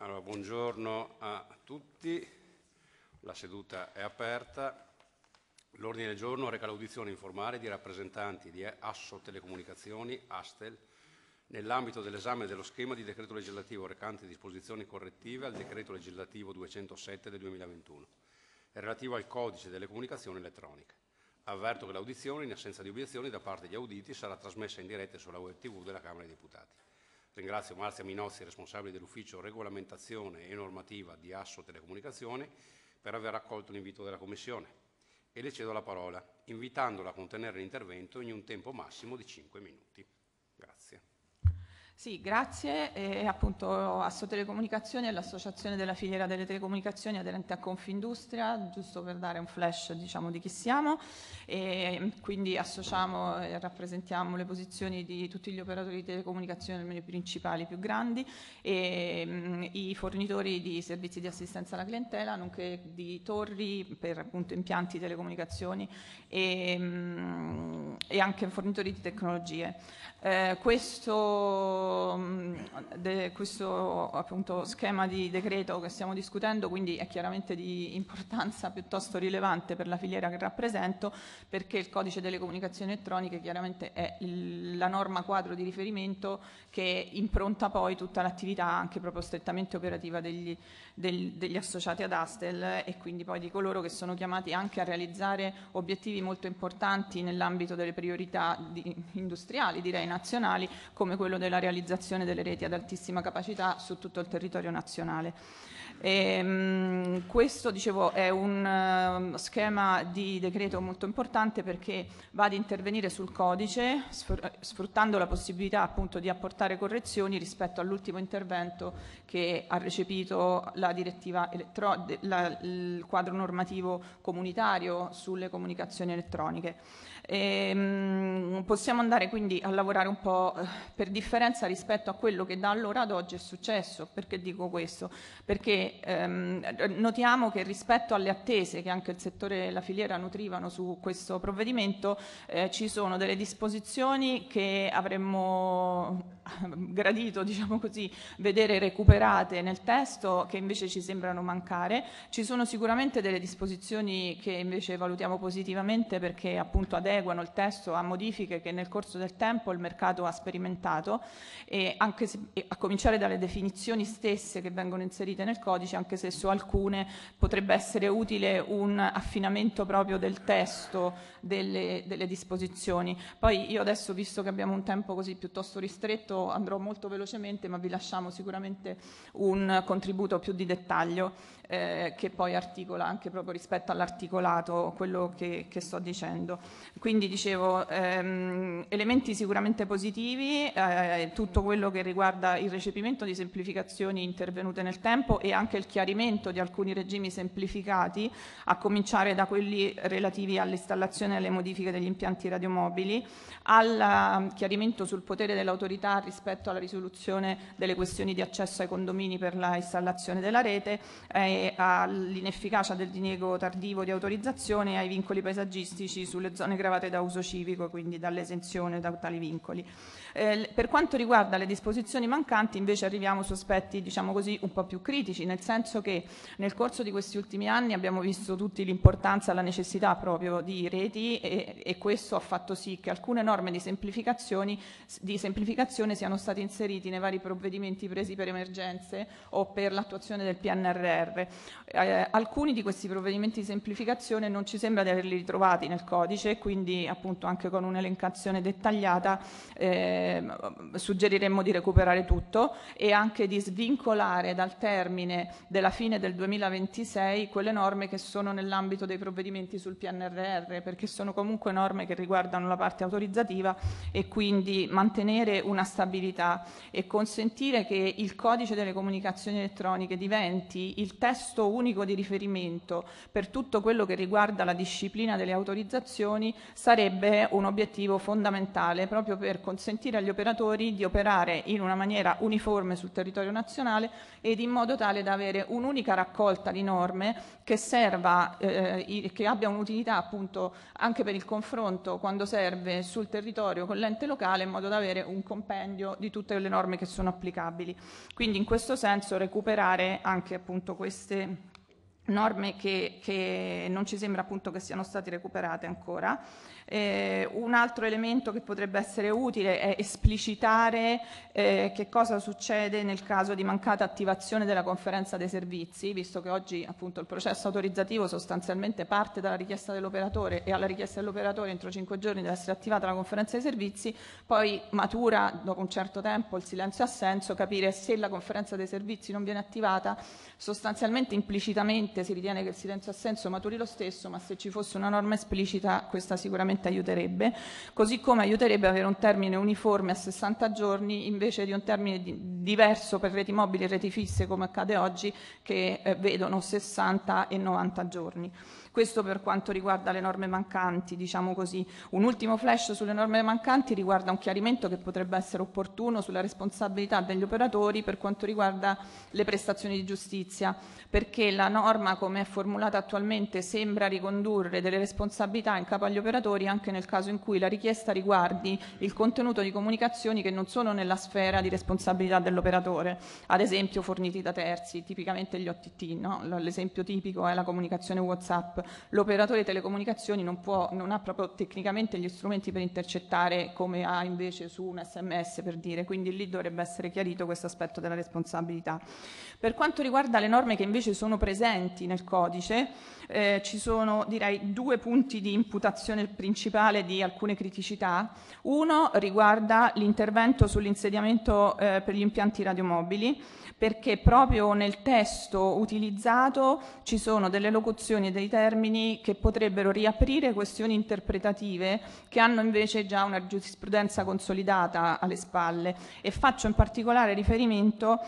Allora, buongiorno a tutti, la seduta è aperta. L'ordine del giorno reca l'audizione informale di rappresentanti di Asso Telecomunicazioni, Astel, nell'ambito dell'esame dello schema di decreto legislativo recante disposizioni correttive al decreto legislativo 207 del 2021 e relativo al codice delle comunicazioni elettroniche. Avverto che l'audizione, in assenza di obiezioni da parte degli auditi, sarà trasmessa in diretta sulla web TV della Camera dei Deputati. Ringrazio Marzia Minozzi, responsabile dell'ufficio regolamentazione e normativa di Asso Telecomunicazioni, per aver accolto l'invito della Commissione e le cedo la parola, invitandola a contenere l'intervento in un tempo massimo di 5 minuti. Grazie. Sì, grazie. E appunto Asso Telecomunicazioni è l'associazione della filiera delle telecomunicazioni aderente a Confindustria, giusto per dare un flash diciamo, di chi siamo. E quindi associamo e rappresentiamo le posizioni di tutti gli operatori di telecomunicazioni principali più grandi e mh, i fornitori di servizi di assistenza alla clientela, nonché di torri per appunto impianti telecomunicazioni e, mh, e anche fornitori di tecnologie. Eh, questo, mm, de, questo schema di decreto che stiamo discutendo quindi è chiaramente di importanza piuttosto rilevante per la filiera che rappresento perché il codice delle comunicazioni elettroniche chiaramente è il, la norma quadro di riferimento che impronta poi tutta l'attività anche proprio strettamente operativa degli, del, degli associati ad Astel e quindi poi di coloro che sono chiamati anche a realizzare obiettivi molto importanti nell'ambito delle priorità di, industriali direi nazionali come quello della realizzazione delle reti ad altissima capacità su tutto il territorio nazionale. E, um, questo dicevo, è un uh, schema di decreto molto importante perché va ad intervenire sul codice sfruttando la possibilità appunto di apportare correzioni rispetto all'ultimo intervento che ha recepito la direttiva la, il quadro normativo comunitario sulle comunicazioni elettroniche. E, um, possiamo andare quindi a lavorare un po' eh, per differenza rispetto a quello che da allora ad oggi è successo. Perché dico questo? Perché ehm, notiamo che rispetto alle attese che anche il settore e la filiera nutrivano su questo provvedimento eh, ci sono delle disposizioni che avremmo gradito diciamo così, vedere recuperate nel testo che invece ci sembrano mancare. Ci sono sicuramente delle disposizioni che invece valutiamo positivamente perché appunto adesso adeguano il testo a modifiche che nel corso del tempo il mercato ha sperimentato e anche se, a cominciare dalle definizioni stesse che vengono inserite nel codice, anche se su alcune potrebbe essere utile un affinamento proprio del testo delle, delle disposizioni. Poi io adesso, visto che abbiamo un tempo così piuttosto ristretto, andrò molto velocemente, ma vi lasciamo sicuramente un contributo più di dettaglio eh, che poi articola anche proprio rispetto all'articolato quello che, che sto dicendo. Quindi dicevo, ehm, elementi sicuramente positivi, eh, tutto quello che riguarda il recepimento di semplificazioni intervenute nel tempo e anche il chiarimento di alcuni regimi semplificati, a cominciare da quelli relativi all'installazione e alle modifiche degli impianti radiomobili, al chiarimento sul potere dell'autorità rispetto alla risoluzione delle questioni di accesso ai condomini per la installazione della rete, eh, all'inefficacia del diniego tardivo di autorizzazione e ai vincoli paesaggistici sulle zone gravate da uso civico, quindi dall'esenzione da tali vincoli. Eh, per quanto riguarda le disposizioni mancanti invece arriviamo su aspetti diciamo così un po' più critici, nel senso che nel corso di questi ultimi anni abbiamo visto tutti l'importanza e la necessità proprio di reti e, e, questo ha fatto sì che alcune norme di, di semplificazione siano state inserite nei vari provvedimenti presi per emergenze o per l'attuazione del PNRR. Eh, alcuni di questi provvedimenti di semplificazione non ci sembra di averli ritrovati nel codice, quindi appunto anche con un'elencazione dettagliata eh, eh, suggeriremmo di recuperare tutto e anche di svincolare dal termine della fine del 2026 quelle norme che sono nell'ambito dei provvedimenti sul PNRR, perché sono comunque norme che riguardano la parte autorizzativa e quindi mantenere una stabilità e consentire che il codice delle comunicazioni elettroniche diventi il testo testo unico di riferimento per tutto quello che riguarda la disciplina delle autorizzazioni sarebbe un obiettivo fondamentale proprio per consentire agli operatori di operare in una maniera uniforme sul territorio nazionale ed in modo tale da avere un'unica raccolta di norme che serva, eh, che abbia un'utilità appunto anche per il confronto quando serve sul territorio con l'ente locale in modo da avere un compendio di tutte le norme che sono applicabili. Quindi in questo senso recuperare anche appunto queste norme che, che non ci sembra appunto che siano state recuperate ancora. Eh, un altro elemento che potrebbe essere utile è esplicitare eh, che cosa succede nel caso di mancata attivazione della conferenza dei servizi, visto che oggi appunto il processo autorizzativo sostanzialmente parte dalla richiesta dell'operatore e alla richiesta dell'operatore entro cinque giorni deve essere attivata la conferenza dei servizi, poi matura dopo un certo tempo il silenzio assenso, capire se la conferenza dei servizi non viene attivata, sostanzialmente implicitamente si ritiene che il silenzio assenso maturi lo stesso, ma se ci fosse una norma esplicita questa sicuramente sicuramente aiuterebbe, così come aiuterebbe avere un termine uniforme a 60 giorni invece di un termine di, diverso per reti mobili e reti fisse come accade oggi che eh, vedono 60 e 90 giorni. Questo per quanto riguarda le norme mancanti, diciamo così. Un ultimo flash sulle norme mancanti riguarda un chiarimento che potrebbe essere opportuno sulla responsabilità degli operatori per quanto riguarda le prestazioni di giustizia, perché la norma come è formulata attualmente sembra ricondurre delle responsabilità in capo agli operatori anche nel caso in cui la richiesta riguardi il contenuto di comunicazioni che non sono nella sfera di responsabilità dell'operatore, ad esempio forniti da terzi, tipicamente gli OTT, no? l'esempio tipico è la comunicazione WhatsApp l'operatore telecomunicazioni non, può, non ha proprio tecnicamente gli strumenti per intercettare come ha invece su un sms per dire, quindi lì dovrebbe essere chiarito questo aspetto della responsabilità. Per quanto riguarda le norme che invece sono presenti nel codice, eh, ci sono direi due punti di imputazione principale di alcune criticità. Uno riguarda l'intervento sull'insediamento eh, per gli impianti radiomobili, perché proprio nel testo utilizzato ci sono delle locuzioni e dei termini che potrebbero riaprire questioni interpretative che hanno invece già una giurisprudenza consolidata alle spalle e faccio in particolare riferimento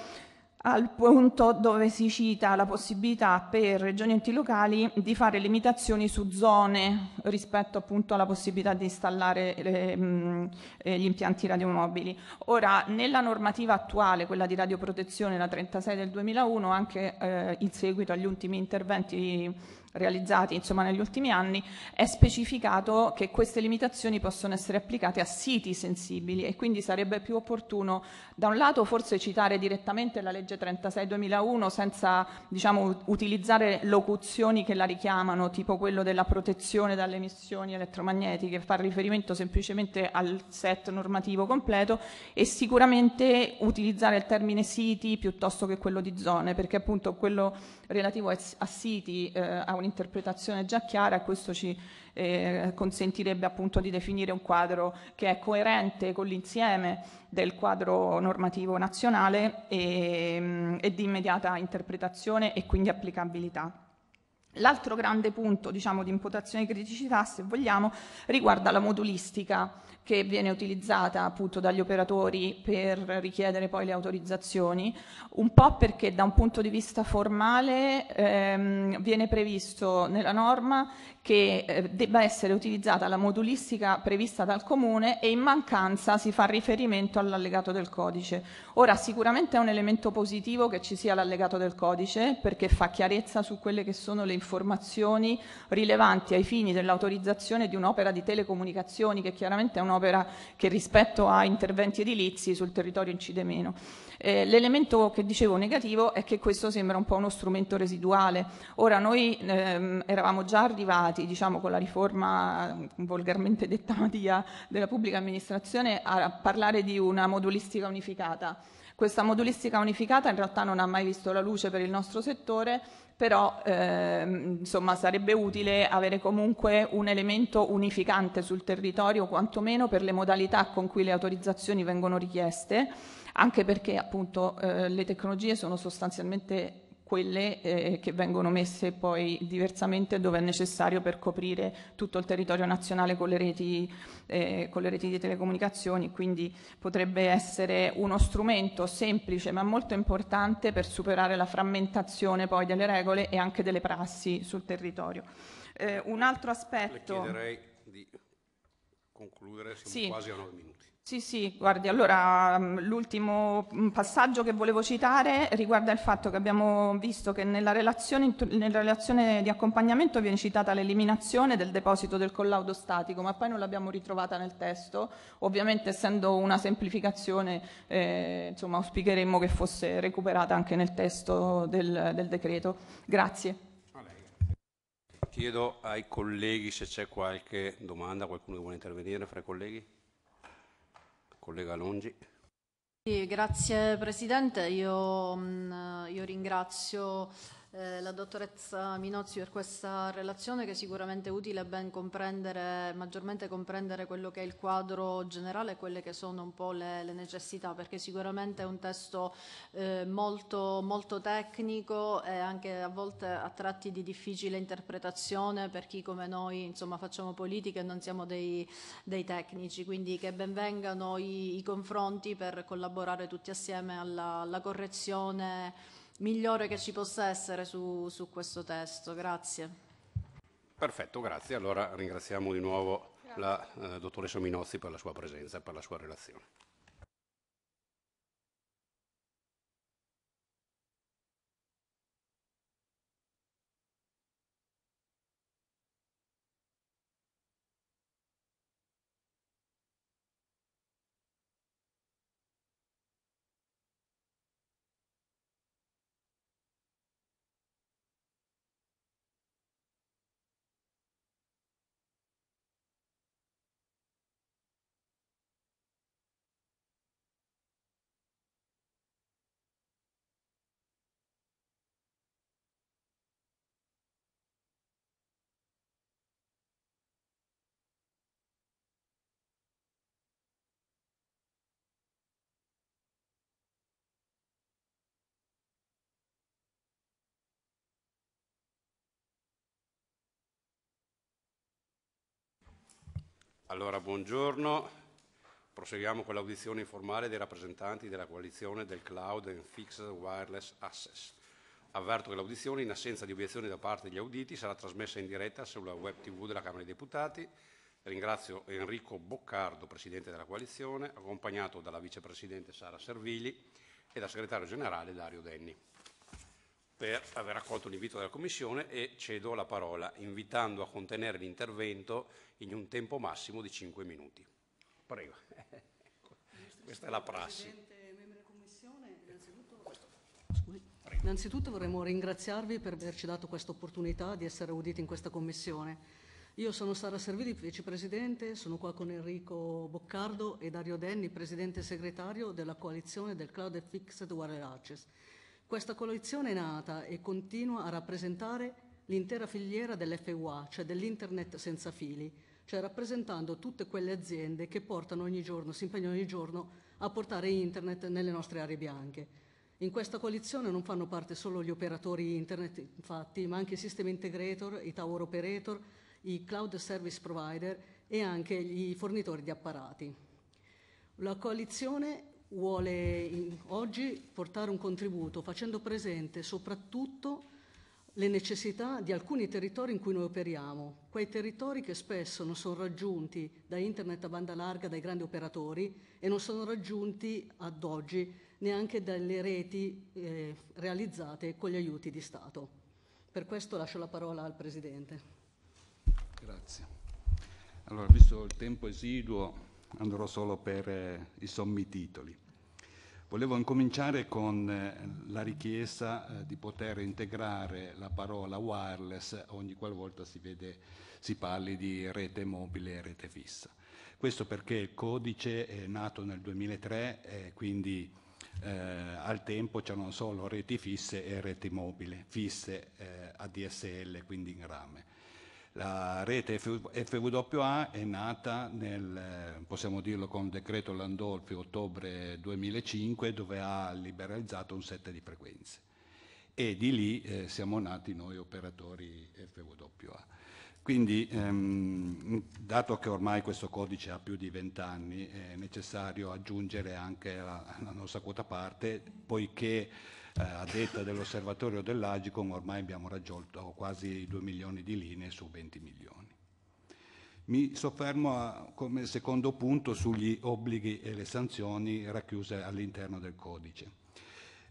al punto dove si cita la possibilità per regioni enti locali di fare limitazioni su zone rispetto appunto alla possibilità di installare le, mh, mm, eh, gli impianti radiomobili. Ora, nella normativa attuale, quella di radioprotezione, la 36 del 2001, anche eh, in seguito agli ultimi interventi realizzati insomma, negli ultimi anni, è specificato che queste limitazioni possono essere applicate a siti sensibili e quindi sarebbe più opportuno da un lato forse citare direttamente la legge 36-2001 senza diciamo, utilizzare locuzioni che la richiamano, tipo quello della protezione dalle emissioni elettromagnetiche, fare riferimento semplicemente al set normativo completo e sicuramente utilizzare il termine siti piuttosto che quello di zone, perché appunto quello relativo a siti eh, ha un'interpretazione già chiara e questo ci eh, consentirebbe appunto di definire un quadro che è coerente con l'insieme del quadro normativo nazionale e, mm, e di immediata interpretazione e quindi applicabilità. L'altro grande punto diciamo, di imputazione di criticità, se vogliamo, riguarda la modulistica che viene utilizzata appunto dagli operatori per richiedere poi le autorizzazioni, un po' perché da un punto di vista formale ehm, viene previsto nella norma che eh, debba essere utilizzata la modulistica prevista dal Comune e in mancanza si fa riferimento all'allegato del codice. Ora sicuramente è un elemento positivo che ci sia l'allegato del codice perché fa chiarezza su quelle che sono le informazioni rilevanti ai fini dell'autorizzazione di un'opera di telecomunicazioni che chiaramente è un'opera che rispetto a interventi edilizi sul territorio incide meno. Eh, l'elemento che dicevo negativo è che questo sembra un po' uno strumento residuale. Ora noi ehm, eravamo già arrivati, diciamo, con la riforma volgarmente detta Mattia della pubblica amministrazione a parlare di una modulistica unificata. Questa modulistica unificata in realtà non ha mai visto la luce per il nostro settore, però ehm, insomma, sarebbe utile avere comunque un elemento unificante sul territorio, quantomeno per le modalità con cui le autorizzazioni vengono richieste anche perché appunto eh, le tecnologie sono sostanzialmente quelle eh, che vengono messe poi diversamente dove è necessario per coprire tutto il territorio nazionale con le reti, eh, con le reti di telecomunicazioni, quindi potrebbe essere uno strumento semplice ma molto importante per superare la frammentazione poi delle regole e anche delle prassi sul territorio. Eh, un altro aspetto... Le chiederei di concludere, siamo sì. quasi a nove minuti. Sì, sì, guardi, allora mm, l'ultimo mm, passaggio che volevo citare riguarda il fatto che abbiamo visto che nella relazione, nella relazione di accompagnamento viene citata l'eliminazione del deposito del collaudo statico, ma poi non l'abbiamo ritrovata nel testo. Ovviamente essendo una semplificazione, eh, insomma, auspicheremmo che fosse recuperata anche nel testo del, del decreto. Grazie. Chiedo ai colleghi se c'è qualche domanda, qualcuno che vuole intervenire fra i colleghi. Collega Longi. Sì, grazie Presidente, io, mm, io ringrazio eh, la dottoressa Minozzi per questa relazione che è sicuramente utile ben comprendere, maggiormente comprendere quello che è il quadro generale e quelle che sono un po' le, le necessità, perché sicuramente è un testo eh, molto, molto tecnico e anche a volte a tratti di difficile interpretazione per chi come noi insomma, facciamo politica e non siamo dei, dei tecnici, quindi che benvengano i, i confronti per collaborare tutti assieme alla, alla correzione migliore che ci possa essere su, su questo testo. Grazie. Perfetto, grazie. Allora ringraziamo di nuovo grazie. la eh, dottoressa Minozzi per la sua presenza e per la sua relazione. Allora, buongiorno. Proseguiamo con l'audizione informale dei rappresentanti della coalizione del Cloud and Fixed Wireless Access. Avverto che l'audizione, in assenza di obiezioni da parte degli auditi, sarà trasmessa in diretta sulla web TV della Camera dei Deputati. Ringrazio Enrico Boccardo, Presidente della coalizione, accompagnato dalla Vicepresidente Sara Servili e dal Segretario Generale Dario Denni per aver accolto l'invito della Commissione e cedo la parola, invitando a contenere l'intervento in un tempo massimo di 5 minuti. Prego. Questa è la prassi. Innanzitutto vorremmo ringraziarvi per averci dato questa opportunità di essere auditi in questa commissione. Io sono Sara Servili, vicepresidente, sono qua con Enrico Boccardo e Dario Denni, presidente e segretario della coalizione del Cloud Fixed Wireless Access questa coalizione è nata e continua a rappresentare l'intera filiera dell'FUA, cioè dell'Internet senza fili, cioè rappresentando tutte quelle aziende che portano ogni giorno, si impegnano ogni giorno a portare Internet nelle nostre aree bianche. In questa coalizione non fanno parte solo gli operatori Internet, infatti, ma anche i sistemi integrator, i tower operator, i cloud service provider e anche i fornitori di apparati. La coalizione vuole oggi portare un contributo facendo presente soprattutto le necessità di alcuni territori in cui noi operiamo, quei territori che spesso non sono raggiunti da internet a banda larga dai grandi operatori e non sono raggiunti ad oggi neanche dalle reti eh, realizzate con gli aiuti di Stato. Per questo lascio la parola al Presidente. Grazie. Allora, visto il tempo esiguo, andrò solo per eh, i sommititoli. Volevo incominciare con eh, la richiesta eh, di poter integrare la parola wireless ogni qualvolta si, vede, si parli di rete mobile e rete fissa. Questo perché il codice è nato nel 2003 e quindi eh, al tempo c'erano solo reti fisse e reti mobili, fisse ADSL, quindi in rame. La rete FWA è nata nel, possiamo dirlo con decreto Landolfi ottobre 2005 dove ha liberalizzato un set di frequenze e di lì eh, siamo nati noi operatori FWA. Quindi, ehm, dato che ormai questo codice ha più di 20 anni, è necessario aggiungere anche la, la nostra quota parte, poiché eh, a detta dell'osservatorio dell'Agicom ormai abbiamo raggiunto quasi 2 milioni di linee su 20 milioni. Mi soffermo a, come secondo punto sugli obblighi e le sanzioni racchiuse all'interno del codice.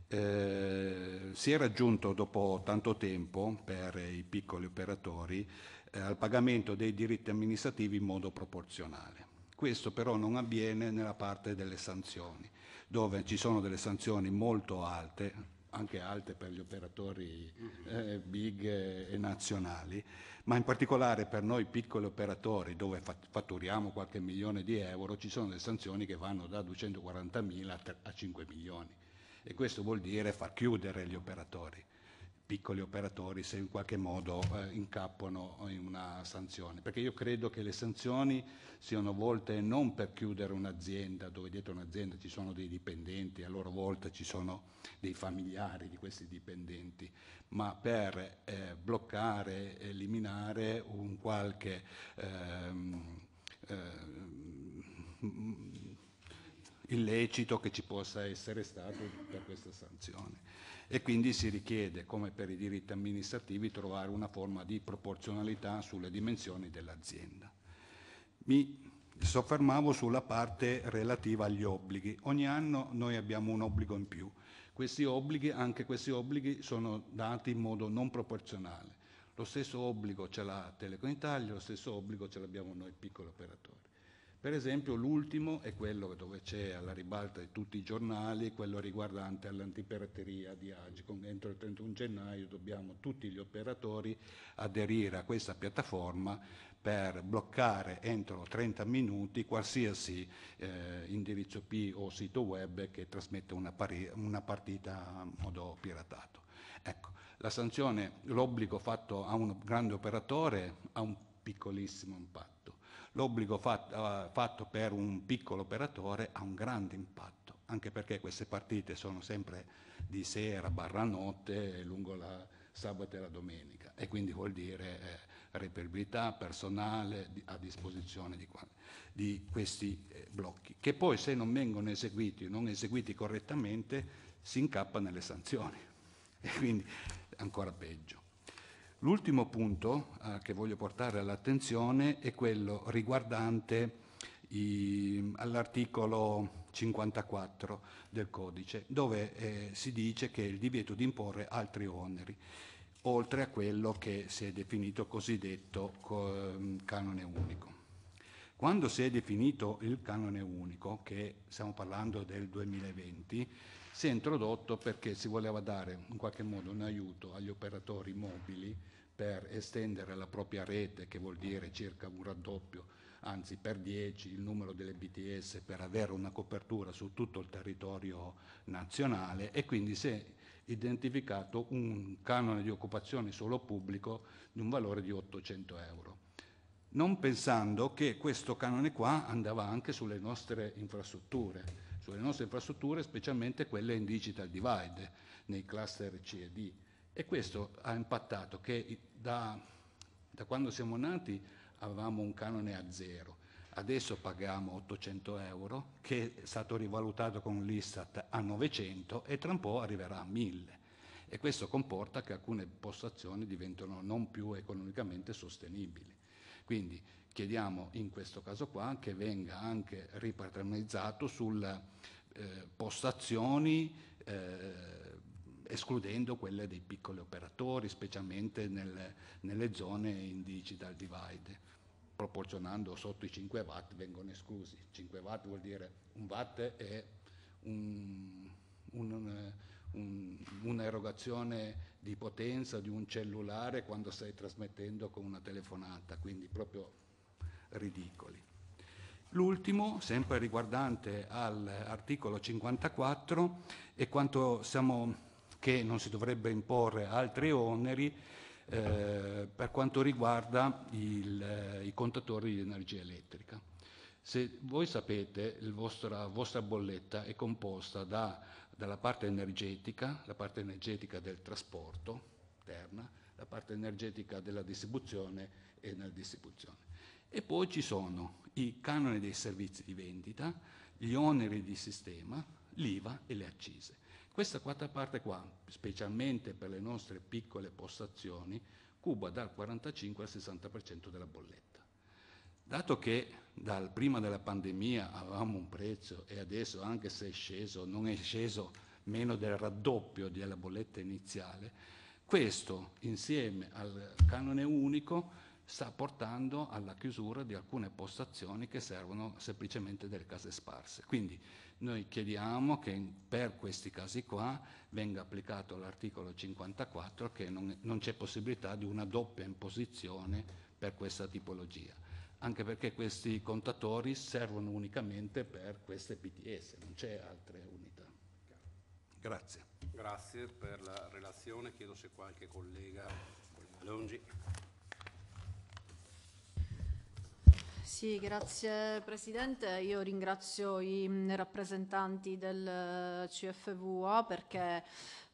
Eh, si è raggiunto dopo tanto tempo per i piccoli operatori eh, al pagamento dei diritti amministrativi in modo proporzionale. Questo però non avviene nella parte delle sanzioni, dove ci sono delle sanzioni molto alte, anche alte per gli operatori eh, big e nazionali, ma in particolare per noi piccoli operatori dove fatturiamo qualche milione di euro ci sono delle sanzioni che vanno da 240.000 a 5 milioni. E questo vuol dire far chiudere gli operatori, piccoli operatori se in qualche modo eh, incappano in una sanzione, perché io credo che le sanzioni siano volte non per chiudere un'azienda dove dietro un'azienda ci sono dei dipendenti, a loro volta ci sono dei familiari di questi dipendenti, ma per eh, bloccare, eliminare un qualche ehm, ehm, illecito che ci possa essere stato per questa sanzione. E quindi si richiede, come per i diritti amministrativi, trovare una forma di proporzionalità sulle dimensioni dell'azienda. Mi soffermavo sulla parte relativa agli obblighi. Ogni anno noi abbiamo un obbligo in più. Questi obblighi, anche questi obblighi, sono dati in modo non proporzionale. Lo stesso obbligo ce l'ha Telecom Italia, lo stesso obbligo ce l'abbiamo noi piccoli operatori. Per esempio l'ultimo è quello dove c'è alla ribalta di tutti i giornali, quello riguardante all'antipirateria di Agicom. Entro il 31 gennaio dobbiamo tutti gli operatori aderire a questa piattaforma per bloccare entro 30 minuti qualsiasi eh, indirizzo P o sito web che trasmette una, una partita a modo piratato. Ecco, la sanzione, l'obbligo fatto a un grande operatore ha un piccolissimo impatto l'obbligo fatto, uh, fatto per un piccolo operatore ha un grande impatto, anche perché queste partite sono sempre di sera, barra notte, lungo la sabato e la domenica e quindi vuol dire eh, reperibilità personale di, a disposizione di, di questi eh, blocchi, che poi se non vengono eseguiti o non eseguiti correttamente si incappa nelle sanzioni e quindi ancora peggio. L'ultimo punto eh, che voglio portare all'attenzione è quello riguardante all'articolo 54 del codice, dove eh, si dice che il divieto di imporre altri oneri, oltre a quello che si è definito cosiddetto co- canone unico. Quando si è definito il canone unico, che stiamo parlando del 2020, si è introdotto perché si voleva dare in qualche modo un aiuto agli operatori mobili per estendere la propria rete, che vuol dire circa un raddoppio, anzi per 10 il numero delle BTS per avere una copertura su tutto il territorio nazionale e quindi si è identificato un canone di occupazione solo pubblico di un valore di 800 euro. Non pensando che questo canone qua andava anche sulle nostre infrastrutture sulle nostre infrastrutture, specialmente quelle in digital divide, nei cluster C e D. E questo ha impattato che da, da quando siamo nati avevamo un canone a zero, adesso paghiamo 800 euro, che è stato rivalutato con l'Istat a 900 e tra un po' arriverà a 1000. E questo comporta che alcune postazioni diventano non più economicamente sostenibili. Quindi chiediamo in questo caso qua che venga anche ripatrimizzato sulle eh, postazioni eh, escludendo quelle dei piccoli operatori, specialmente nelle, nelle zone in digital divide proporzionando sotto i 5 watt vengono esclusi. 5 watt vuol dire un watt è un, un, un, un'erogazione di potenza di un cellulare quando stai trasmettendo con una telefonata, quindi proprio ridicoli. L'ultimo, sempre riguardante all'articolo 54, è quanto siamo, che non si dovrebbe imporre altri oneri eh, per quanto riguarda il, i contatori di energia elettrica. Se voi sapete, la vostra, vostra bolletta è composta da, dalla parte energetica, la parte energetica del trasporto, interna, la parte energetica della distribuzione e nella distribuzione. E poi ci sono i canoni dei servizi di vendita, gli oneri di sistema, l'IVA e le accise. Questa quarta parte qua, specialmente per le nostre piccole postazioni, cuba dal 45 al 60% della bolletta. Dato che dal prima della pandemia avevamo un prezzo e adesso anche se è sceso, non è sceso meno del raddoppio della bolletta iniziale, questo insieme al canone unico sta portando alla chiusura di alcune postazioni che servono semplicemente delle case sparse. Quindi noi chiediamo che per questi casi qua venga applicato l'articolo 54 che non, non c'è possibilità di una doppia imposizione per questa tipologia, anche perché questi contatori servono unicamente per queste PTS, non c'è altre unità. Grazie. Grazie per la relazione, chiedo se qualche collega, Longi. Sì, grazie Presidente. Io ringrazio i mm, rappresentanti del eh, CFVA perché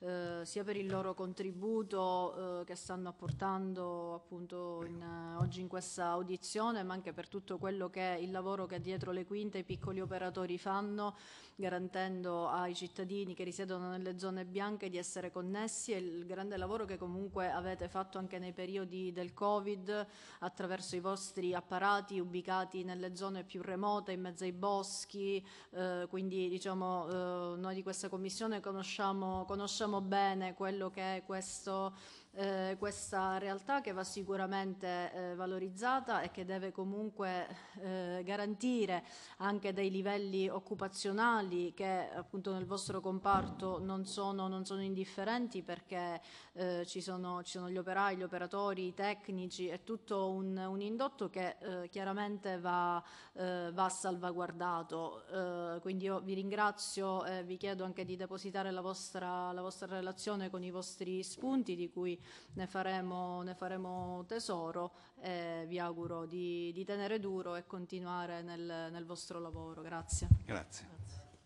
eh, sia per il loro contributo eh, che stanno apportando appunto in, eh, oggi in questa audizione, ma anche per tutto quello che è il lavoro che dietro le quinte i piccoli operatori fanno garantendo ai cittadini che risiedono nelle zone bianche di essere connessi e il grande lavoro che comunque avete fatto anche nei periodi del Covid attraverso i vostri apparati ubicati nelle zone più remote, in mezzo ai boschi, eh, quindi diciamo eh, noi di questa commissione conosciamo, conosciamo bene quello che è questo eh, questa realtà che va sicuramente eh, valorizzata e che deve comunque eh, garantire anche dei livelli occupazionali che appunto nel vostro comparto non sono, non sono indifferenti perché eh, ci sono, ci, sono, gli operai, gli operatori, i tecnici, è tutto un, un indotto che eh, chiaramente va, eh, va salvaguardato. quindi io vi ringrazio e vi chiedo anche di depositare la vostra, la vostra relazione con i vostri spunti di cui ne faremo, ne faremo tesoro e vi auguro di, di, tenere duro e continuare nel, nel vostro lavoro. Grazie. Grazie.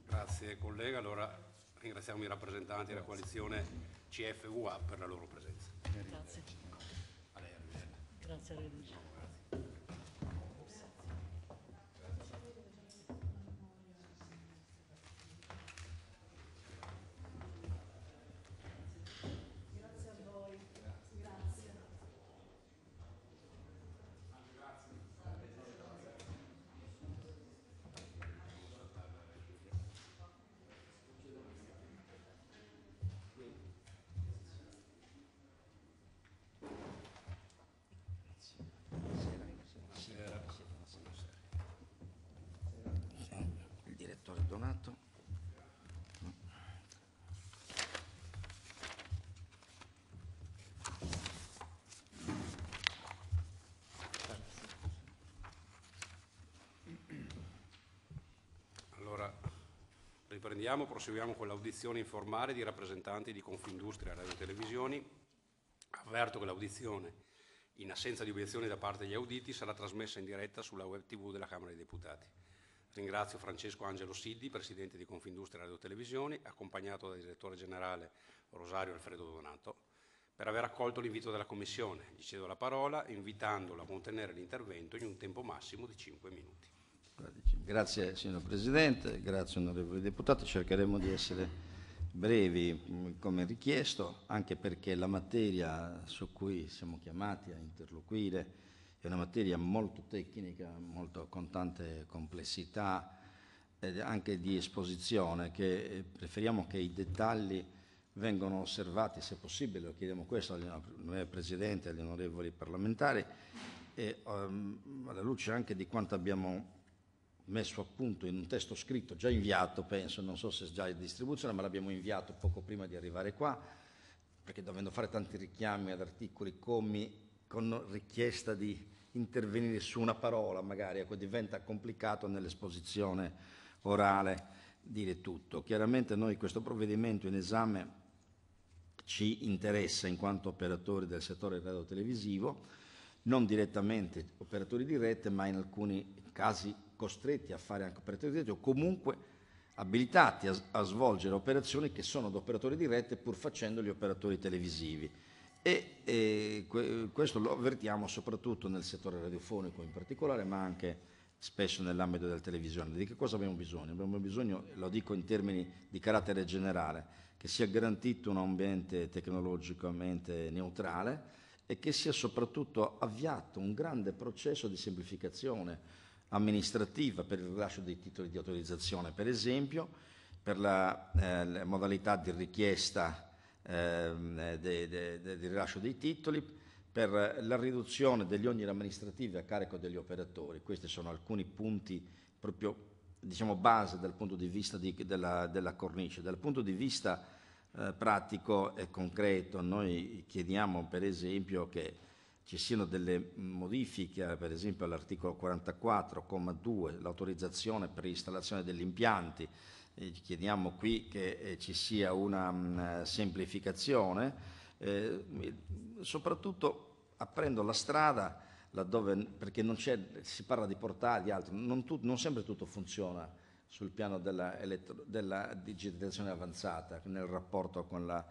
Grazie collega. Allora ringraziamo i rappresentanti della coalizione CFUA per la loro presenza. Grazie. A lei, Grazie a lei. Riprendiamo, proseguiamo con l'audizione informale di rappresentanti di Confindustria Radio e Televisioni. Avverto che l'audizione, in assenza di obiezioni da parte degli auditi, sarà trasmessa in diretta sulla web TV della Camera dei Deputati. Ringrazio Francesco Angelo Siddi, Presidente di Confindustria Radio Televisioni, accompagnato dal Direttore Generale Rosario Alfredo Donato, per aver accolto l'invito della Commissione. Gli cedo la parola, invitandolo a contenere l'intervento in un tempo massimo di 5 minuti. Grazie signor Presidente, grazie onorevoli deputati, cercheremo di essere brevi mm, come richiesto, anche perché la materia su cui siamo chiamati a interloquire è una materia molto tecnica, molto, con tante complessità ed anche di esposizione, che eh, preferiamo che i dettagli vengano osservati, se possibile, lo chiediamo questo al Presidente agli onorevoli parlamentari, e um, alla luce anche di quanto abbiamo messo a punto in un testo scritto, già inviato, penso, non so se già in distribuzione, ma l'abbiamo inviato poco prima di arrivare qua, perché dovendo fare tanti richiami ad articoli, commi, con richiesta di intervenire su una parola, magari, ecco, diventa complicato nell'esposizione orale dire tutto. Chiaramente noi questo provvedimento in esame ci interessa in quanto operatori del settore radio-televisivo, non direttamente operatori di rete, ma in alcuni casi costretti a fare anche operatori diretti o comunque abilitati a, a svolgere operazioni che sono da operatori diretti pur facendo gli operatori televisivi. E, e que, questo lo avvertiamo soprattutto nel settore radiofonico in particolare, ma anche spesso nell'ambito della televisione. Di che cosa abbiamo bisogno? Abbiamo bisogno, lo dico in termini di carattere generale, che sia garantito un ambiente tecnologicamente neutrale e che sia soprattutto avviato un grande processo di semplificazione amministrativa per il rilascio dei titoli di autorizzazione, per esempio, per la, eh, modalità di richiesta eh, di rilascio dei titoli, per la riduzione degli oneri amministrativi a carico degli operatori. Questi sono alcuni punti proprio diciamo, base dal punto di vista di, della, della, cornice. Dal punto di vista eh, pratico e concreto noi chiediamo per esempio che ci siano delle modifiche, per esempio all'articolo 44,2, l'autorizzazione per l'installazione degli impianti, chiediamo qui che eh, ci sia una mh, semplificazione, eh, soprattutto aprendo la strada laddove, perché si parla di portali, di altro, non, tu, non sempre tutto funziona sul piano della, della digitalizzazione avanzata, nel rapporto con la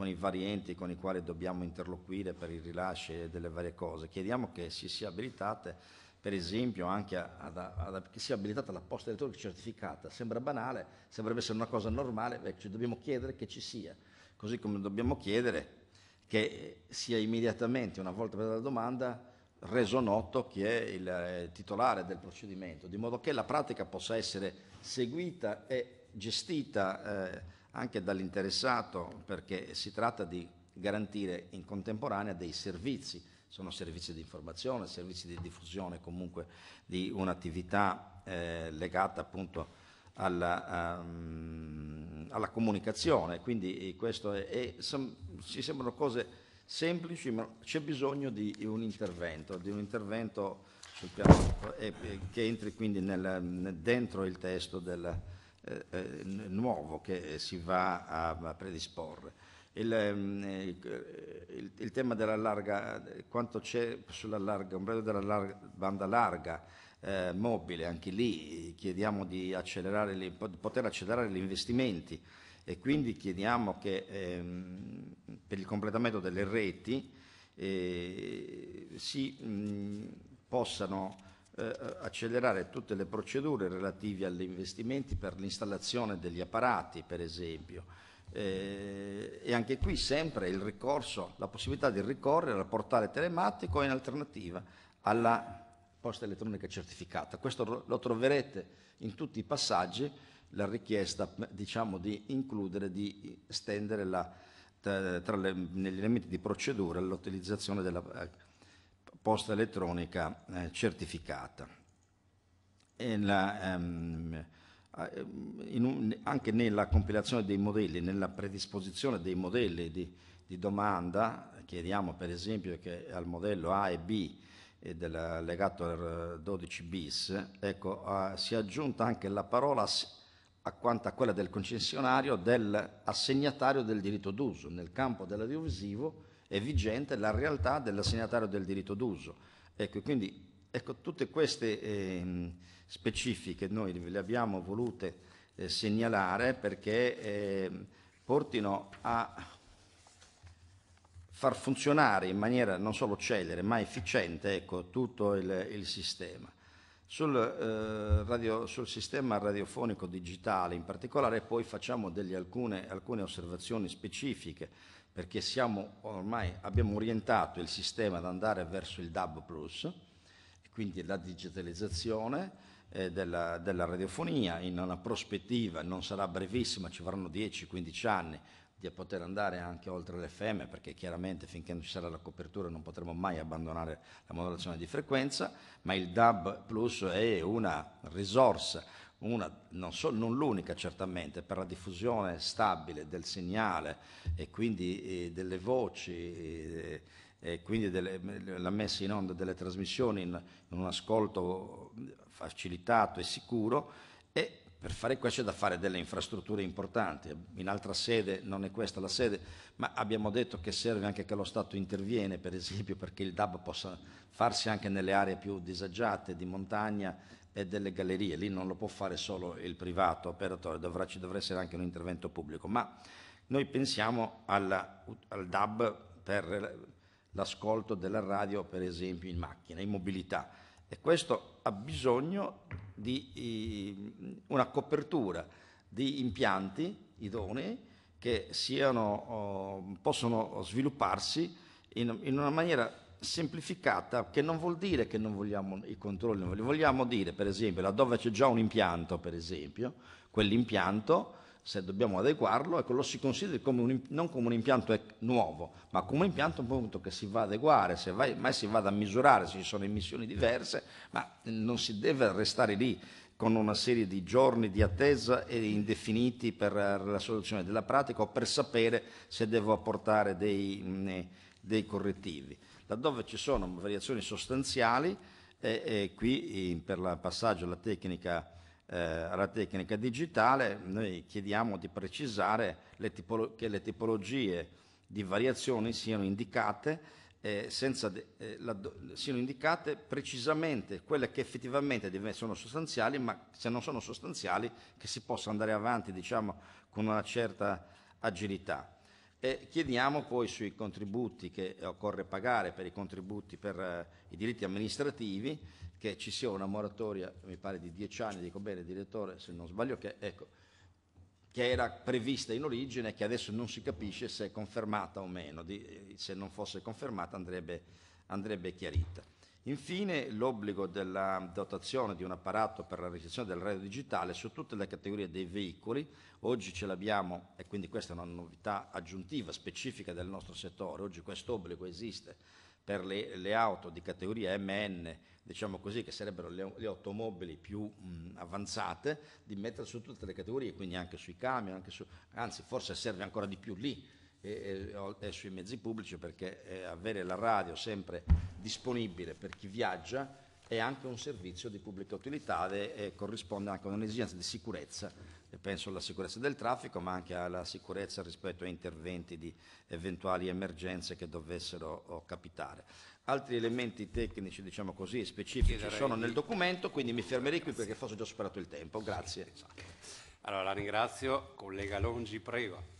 con i vari enti con i quali dobbiamo interloquire per il rilascio delle varie cose. Chiediamo che si sia abilitate, per esempio, anche ad, ad, che sia abilitata la posta elettronica certificata. Sembra banale, sembrerebbe essere una cosa normale, beh, ci dobbiamo chiedere che ci sia, così come dobbiamo chiedere che sia immediatamente, una volta per la domanda, reso noto chi è il eh, titolare del procedimento, di modo che la pratica possa essere seguita e gestita eh, anche dall'interessato perché si tratta di garantire in contemporanea dei servizi, sono servizi di informazione, servizi di diffusione comunque di un'attività eh, legata appunto alla, um, alla, comunicazione, quindi questo è, è, ci sembrano cose semplici, ma c'è bisogno di un intervento, di un intervento piano, eh, che entri quindi nel, dentro il testo del, eh, eh, nuovo che si va a, a predisporre. Il, ehm, il, il, tema della larga, quanto c'è sulla larga, un della larga, banda larga eh, mobile, anche lì chiediamo di accelerare, di poter accelerare gli investimenti e quindi chiediamo che ehm, per il completamento delle reti eh, si mh, possano eh, accelerare tutte le procedure relative agli investimenti per l'installazione degli apparati, per esempio. Eh, e anche qui sempre il ricorso, la possibilità di ricorrere al portale telematico in alternativa alla posta elettronica certificata. Questo lo troverete in tutti i passaggi, la richiesta diciamo, di includere, di estendere la, tra le, negli elementi di procedura l'utilizzazione della posta elettronica eh, certificata. La, um, un, anche nella compilazione dei modelli, nella predisposizione dei modelli di, di domanda, chiediamo per esempio che al modello A e B e del legato 12 bis, ecco, uh, sia aggiunta anche la parola a quanto a quella del concessionario dell'assegnatario del diritto d'uso. Nel campo dell'audiovisivo è vigente la realtà dell'assegnatario del diritto d'uso. Ecco, quindi ecco, tutte queste eh, specifiche noi le abbiamo volute eh, segnalare perché eh, portino a far funzionare in maniera non solo celere ma efficiente ecco, tutto il, il sistema. Sul, eh, radio, sul, sistema radiofonico digitale in particolare poi facciamo delle, alcune, alcune osservazioni specifiche perché siamo, ormai abbiamo orientato il sistema ad andare verso il DAB+, quindi la digitalizzazione eh, della, della, radiofonia in una prospettiva, non sarà brevissima, ci vorranno 10-15 anni di poter andare anche oltre l'FM perché chiaramente finché non ci sarà la copertura non potremo mai abbandonare la modulazione di frequenza, ma il DAB Plus è una risorsa una, non, so, non l'unica certamente, per la diffusione stabile del segnale e quindi eh, delle voci eh, e quindi delle, la messa in onda delle trasmissioni in, in, un ascolto facilitato e sicuro e per fare questo c'è da fare delle infrastrutture importanti. In altra sede, non è questa la sede, ma abbiamo detto che serve anche che lo Stato interviene, per esempio, perché il DAB possa farsi anche nelle aree più disagiate di montagna e delle gallerie, lì non lo può fare solo il privato operatore, dovrà, ci dovrà essere anche un intervento pubblico, ma noi pensiamo alla, al DAB per l'ascolto della radio, per esempio in macchina, in mobilità, e questo ha bisogno di una copertura di impianti idonei che siano, oh, possono svilupparsi in, una maniera semplificata, che non vuol dire che non vogliamo i controlli, vogliamo dire per esempio laddove c'è già un impianto, per esempio, quell'impianto se dobbiamo adeguarlo, ecco, lo si consideri come un, non come un impianto nuovo, ma come un impianto appunto, che si va ad adeguare, se vai, mai si vada a misurare, se ci sono emissioni diverse, ma non si deve restare lì con una serie di giorni di attesa e indefiniti per la soluzione della pratica o per sapere se devo apportare dei, mm, dei correttivi. Laddove ci sono variazioni sostanziali, eh, eh, qui per il passaggio alla tecnica, eh, alla tecnica, digitale, noi chiediamo di precisare le che le tipologie di variazioni siano indicate eh, de, eh, la, siano indicate precisamente quelle che effettivamente sono sostanziali, ma se non sono sostanziali che si possa andare avanti diciamo, con una certa agilità. E chiediamo poi sui contributi che occorre pagare per i contributi per eh, i diritti amministrativi che ci sia una moratoria, mi pare di dieci anni, dico bene direttore se non sbaglio, che ecco, che era prevista in origine e che adesso non si capisce se è confermata o meno, di, se non fosse confermata andrebbe, andrebbe chiarita. Infine l'obbligo della dotazione di un apparato per la ricezione del radio digitale su tutte le categorie dei veicoli, oggi ce l'abbiamo e quindi questa è una novità aggiuntiva, specifica del nostro settore, oggi questo obbligo esiste per le, le auto di categoria MN diciamo così, che sarebbero le, le automobili più mh, avanzate, di mettere su tutte le categorie, quindi anche sui camion, anche su, anzi forse serve ancora di più lì e, e, sui mezzi pubblici perché eh, avere la radio sempre disponibile per chi viaggia è anche un servizio di pubblica utilità e, corrisponde anche a un'esigenza di sicurezza, e penso alla sicurezza del traffico ma anche alla sicurezza rispetto a interventi di eventuali emergenze che dovessero capitare. Altri elementi tecnici, diciamo così, specifici Chiederei sono nel documento, quindi mi fermerei qui perché forse ho già superato il tempo. Grazie. Allora la ringrazio. Collega Longi, prego.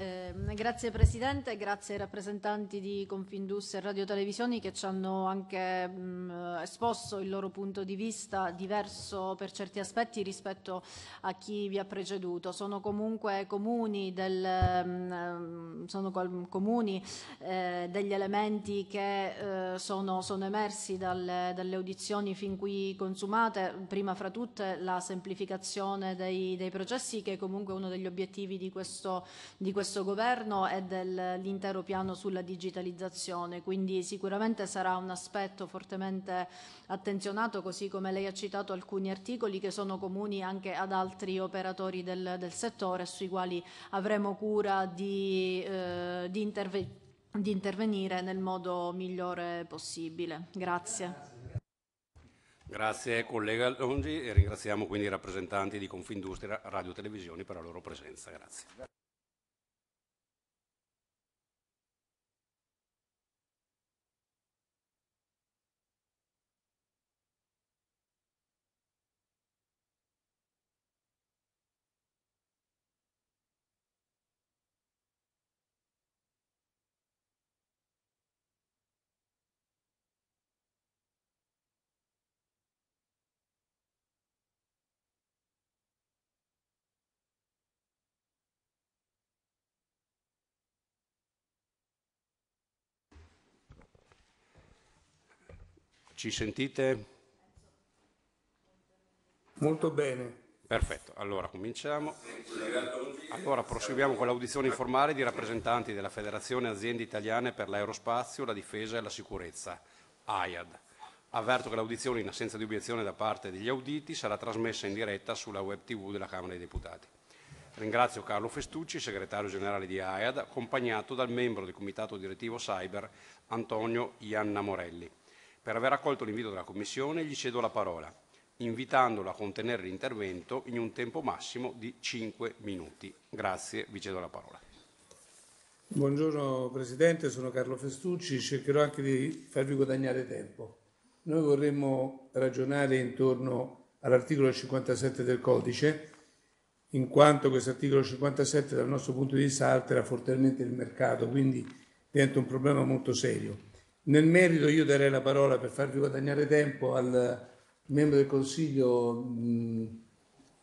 Eh, grazie Presidente, grazie ai rappresentanti di Confindustria e Radio Televisioni che ci hanno anche mh, esposto il loro punto di vista diverso per certi aspetti rispetto a chi vi ha preceduto. Sono comunque comuni, del, mh, sono comuni eh, degli elementi che eh, sono, sono, emersi dalle, dalle, audizioni fin qui consumate, prima fra tutte la semplificazione dei, dei processi che è comunque uno degli obiettivi di questo, di questo questo governo e dell'intero piano sulla digitalizzazione, quindi sicuramente sarà un aspetto fortemente attenzionato, così come lei ha citato alcuni articoli che sono comuni anche ad altri operatori del, del settore sui quali avremo cura di, eh, di, interve di intervenire nel modo migliore possibile. Grazie. Grazie collega Longi e ringraziamo quindi i rappresentanti di Confindustria Radio Televisioni per la loro presenza. Grazie. Ci sentite? Molto bene. Perfetto, allora cominciamo. Allora proseguiamo con l'audizione informale di rappresentanti della Federazione Aziende Italiane per l'Aerospazio, la Difesa e la Sicurezza, AIAD. Avverto che l'audizione, in assenza di obiezione da parte degli auditi, sarà trasmessa in diretta sulla web TV della Camera dei Deputati. Ringrazio Carlo Festucci, segretario generale di AIAD, accompagnato dal membro del Comitato Direttivo Cyber Antonio Ianna Morelli. Per aver accolto l'invito della Commissione gli cedo la parola, invitandolo a contenere l'intervento in un tempo massimo di 5 minuti. Grazie, vi cedo la parola. Buongiorno Presidente, sono Carlo Festucci, cercherò anche di farvi guadagnare tempo. noi vorremmo ragionare intorno all'articolo 57 del codice, in quanto questo articolo 57 dal nostro punto di vista altera fortemente il mercato, quindi diventa un problema molto serio. Nel merito io darei la parola per farvi guadagnare tempo al membro del Consiglio mh,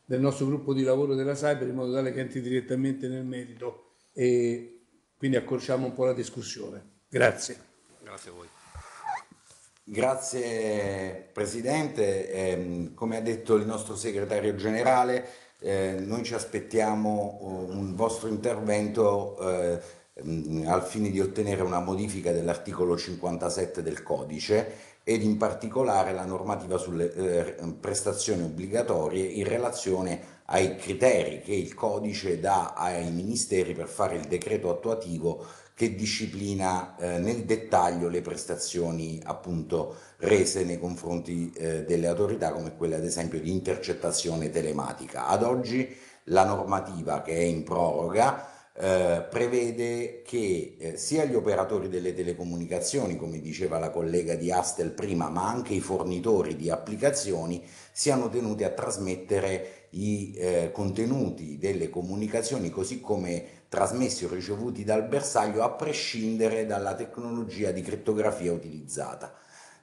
del nostro gruppo di lavoro della Cyber in modo tale che entri direttamente nel merito e quindi accorciamo un po' la discussione. Grazie. Grazie a voi. Grazie Presidente, eh, come ha detto il nostro segretario generale, eh, noi ci aspettiamo uh, un vostro intervento eh, al fine di ottenere una modifica dell'articolo 57 del codice ed in particolare la normativa sulle eh, prestazioni obbligatorie in relazione ai criteri che il codice dà ai ministeri per fare il decreto attuativo che disciplina eh, nel dettaglio le prestazioni appunto rese nei confronti eh, delle autorità come quelle ad esempio di intercettazione telematica. Ad oggi la normativa che è in proroga eh, prevede che eh, sia gli operatori delle telecomunicazioni, come diceva la collega di Astel prima, ma anche i fornitori di applicazioni siano tenuti a trasmettere i eh, contenuti delle comunicazioni così come trasmessi o ricevuti dal bersaglio a prescindere dalla tecnologia di crittografia utilizzata.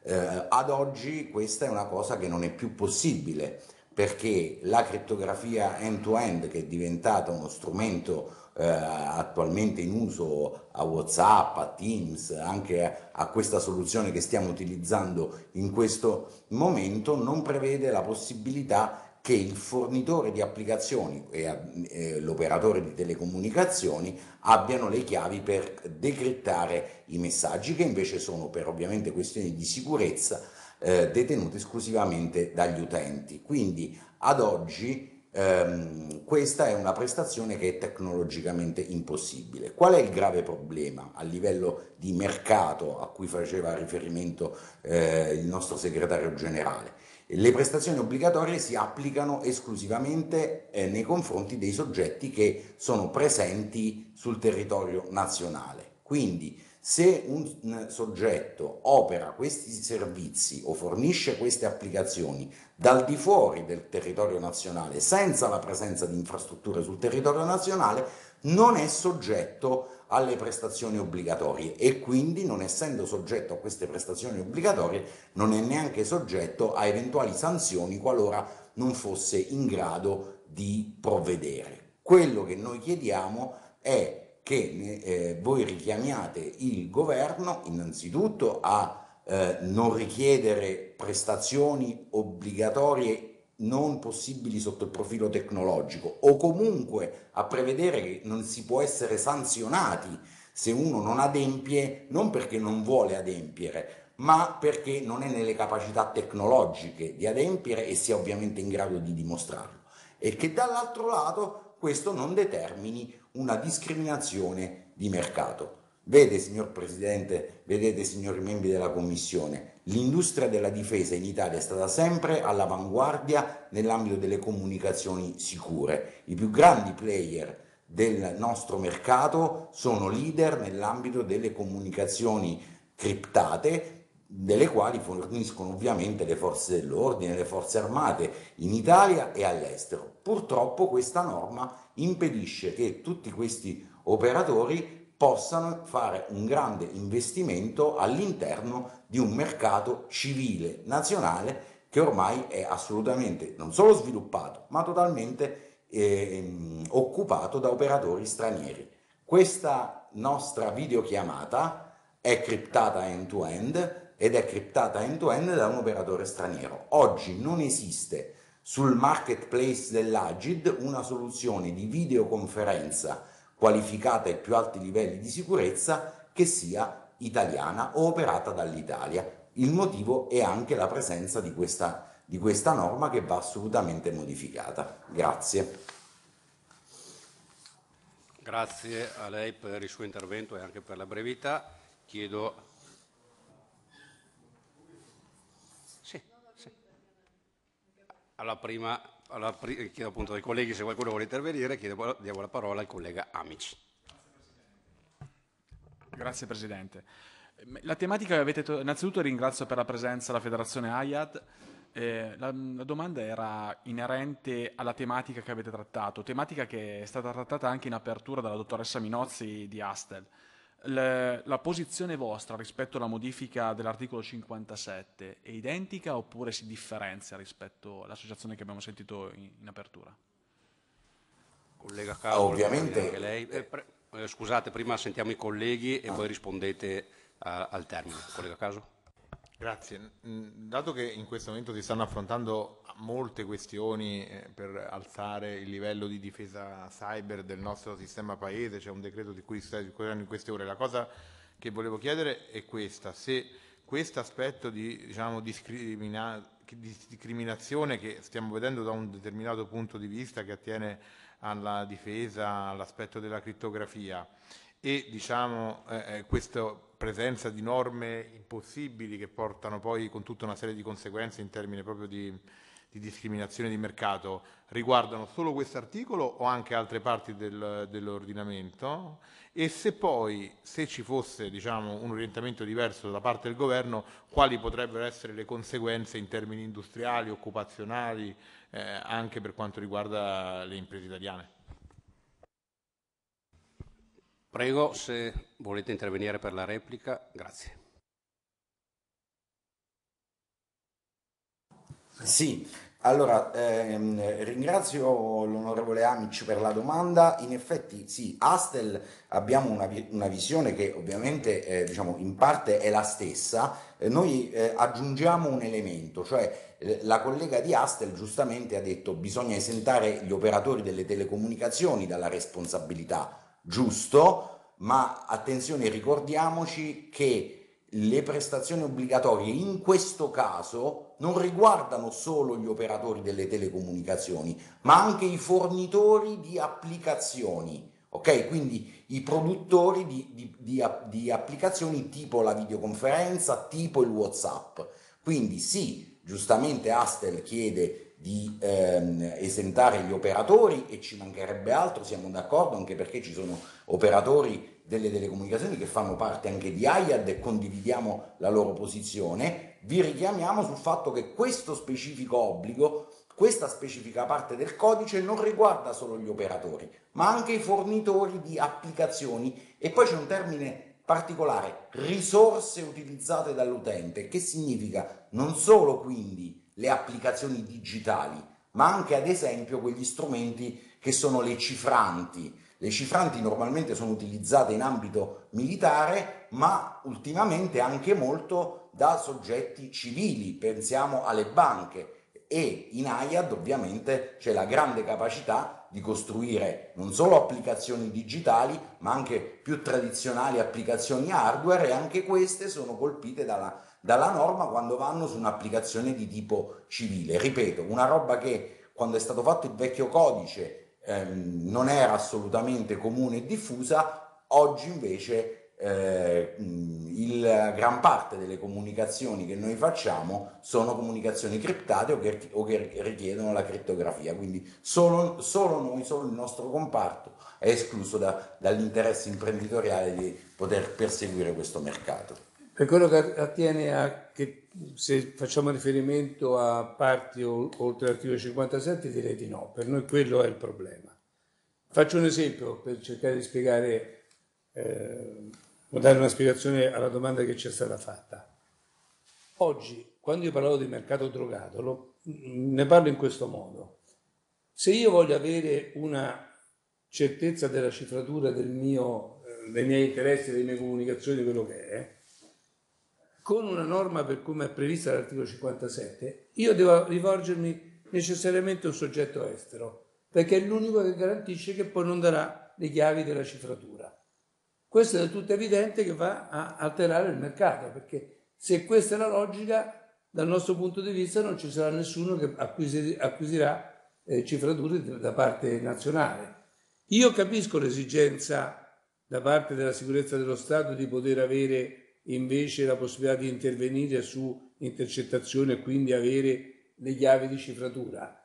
Eh, ad oggi questa è una cosa che non è più possibile perché la crittografia end-to-end che è diventata uno strumento eh, attualmente in uso a Whatsapp, a Teams, anche a, a questa soluzione che stiamo utilizzando in questo momento, non prevede la possibilità che il fornitore di applicazioni e, e l'operatore di telecomunicazioni abbiano le chiavi per decrittare i messaggi che invece sono per ovviamente questioni di sicurezza eh, detenuti esclusivamente dagli utenti. Quindi ad oggi ehm, questa è una prestazione che è tecnologicamente impossibile. Qual è il grave problema a livello di mercato a cui faceva riferimento eh, il nostro segretario generale? Le prestazioni obbligatorie si applicano esclusivamente eh, nei confronti dei soggetti che sono presenti sul territorio nazionale. Quindi se un soggetto opera questi servizi o fornisce queste applicazioni dal di fuori del territorio nazionale senza la presenza di infrastrutture sul territorio nazionale, non è soggetto alle prestazioni obbligatorie e quindi non essendo soggetto a queste prestazioni obbligatorie non è neanche soggetto a eventuali sanzioni qualora non fosse in grado di provvedere. Quello che noi chiediamo è che eh, voi richiamiate il governo innanzitutto a eh, non richiedere prestazioni obbligatorie non possibili sotto il profilo tecnologico o comunque a prevedere che non si può essere sanzionati se uno non adempie, non perché non vuole adempiere, ma perché non è nelle capacità tecnologiche di adempiere e sia ovviamente in grado di dimostrarlo. E che dall'altro lato questo non determini una discriminazione di mercato. Vede, signor Presidente, vedete, signori membri della Commissione, l'industria della difesa in Italia è stata sempre all'avanguardia nell'ambito delle comunicazioni sicure. I più grandi player del nostro mercato sono leader nell'ambito delle comunicazioni criptate, delle quali forniscono ovviamente le forze dell'ordine, le forze armate in Italia e all'estero. Purtroppo questa norma impedisce che tutti questi operatori possano fare un grande investimento all'interno di un mercato civile nazionale che ormai è assolutamente non solo sviluppato, ma totalmente eh, occupato da operatori stranieri. Questa nostra videochiamata è criptata end-to-end ed è criptata end-to-end da un operatore straniero. Oggi non esiste sul marketplace dell'Agid una soluzione di videoconferenza qualificata ai più alti livelli di sicurezza che sia italiana o operata dall'Italia. Il motivo è anche la presenza di questa, di questa norma che va assolutamente modificata. Grazie. Grazie a lei per il suo intervento e anche per la brevità. Chiedo... Sì, sì. Alla prima allora, chiedo appunto ai colleghi se qualcuno vuole intervenire, chiedo, diamo la parola al collega Amici. Grazie Presidente. La tematica che avete... To- innanzitutto ringrazio per la presenza la Federazione AIAD. Eh, la, la, domanda era inerente alla tematica che avete trattato, tematica che è stata trattata anche in apertura dalla dottoressa Minozzi di Astel. Le, la posizione vostra rispetto alla modifica dell'articolo 57 è identica oppure si differenzia rispetto all'associazione che abbiamo sentito in, in apertura? Collega Cavolo, ovviamente. Lei. Eh, pre- eh, scusate, prima sentiamo i colleghi e poi rispondete a, al termine. Collega Caso. Grazie. Dato che in questo momento si stanno affrontando molte questioni eh, per alzare il livello di difesa cyber del nostro sistema paese, c'è un decreto di cui sta discutendo in queste ore, la cosa che volevo chiedere è questa, se questo aspetto di diciamo, discrimina- discriminazione che stiamo vedendo da un determinato punto di vista che attiene alla difesa, all'aspetto della crittografia e diciamo, eh, eh questa presenza di norme impossibili che portano poi con tutta una serie di conseguenze in termini proprio di, di discriminazione di mercato riguardano solo questo articolo o anche altre parti del, dell'ordinamento e se poi, se ci fosse diciamo, un orientamento diverso da parte del governo, quali potrebbero essere le conseguenze in termini industriali, occupazionali, eh, anche per quanto riguarda le imprese italiane. Prego, se volete intervenire per la replica, grazie. Sì, allora ehm, ringrazio l'onorevole Amici per la domanda. In effetti sì, Astel abbiamo una, una visione che ovviamente eh, diciamo, in parte è la stessa, eh, noi eh, aggiungiamo un elemento, cioè la collega di Astel giustamente ha detto bisogna esentare gli operatori delle telecomunicazioni dalla responsabilità giusto, ma attenzione, ricordiamoci che le prestazioni obbligatorie in questo caso non riguardano solo gli operatori delle telecomunicazioni, ma anche i fornitori di applicazioni. Ok, quindi i produttori di, di, di, di applicazioni tipo la videoconferenza, tipo il WhatsApp. Quindi sì, giustamente Astel chiede di ehm, esentare gli operatori e ci mancherebbe altro, siamo d'accordo anche perché ci sono operatori delle telecomunicazioni che fanno parte anche di AIAD e condividiamo la loro posizione, vi richiamiamo sul fatto che questo specifico obbligo, questa specifica parte del codice non riguarda solo gli operatori, ma anche i fornitori di applicazioni. E poi c'è un termine particolare, risorse utilizzate dall'utente, che significa non solo quindi le applicazioni digitali, ma anche ad esempio quegli strumenti che sono le cifranti. Le cifranti normalmente sono utilizzate in ambito militare, ma ultimamente anche molto da soggetti civili, pensiamo alle banche e in AIAD ovviamente c'è la grande capacità di costruire non solo applicazioni digitali, ma anche più tradizionali applicazioni hardware e anche queste sono colpite dalla dalla norma quando vanno su un'applicazione di tipo civile. Ripeto, una roba che quando è stato fatto il vecchio codice ehm, non era assolutamente comune e diffusa, oggi invece eh, il, gran parte delle comunicazioni che noi facciamo sono comunicazioni criptate o che, o che richiedono la crittografia, quindi solo, solo, noi, solo il nostro comparto è escluso da, dall'interesse imprenditoriale di poter perseguire questo mercato. Per quello che attiene a che se facciamo riferimento a parti oltre l'articolo 57 direi di no, per noi quello è il problema. Faccio un esempio per cercare di spiegare, eh, o dare una spiegazione alla domanda che ci è stata fatta. Oggi, quando io parlavo di mercato drogato, lo, ne parlo in questo modo. Se io voglio avere una certezza della cifratura del mio, eh, dei miei interessi, delle mie comunicazioni, quello che è, con una norma per come è prevista dall'articolo 57, io devo rivolgermi necessariamente a un soggetto estero, perché è l'unico che garantisce che poi non darà le chiavi della cifratura. Questo è del tutto evidente che va a alterare il mercato, perché se questa è la logica, dal nostro punto di vista non ci sarà nessuno che acquisirà eh, cifrature da parte nazionale. Io capisco l'esigenza da parte della sicurezza dello Stato di poter avere invece la possibilità di intervenire su intercettazioni e quindi avere le chiavi di cifratura.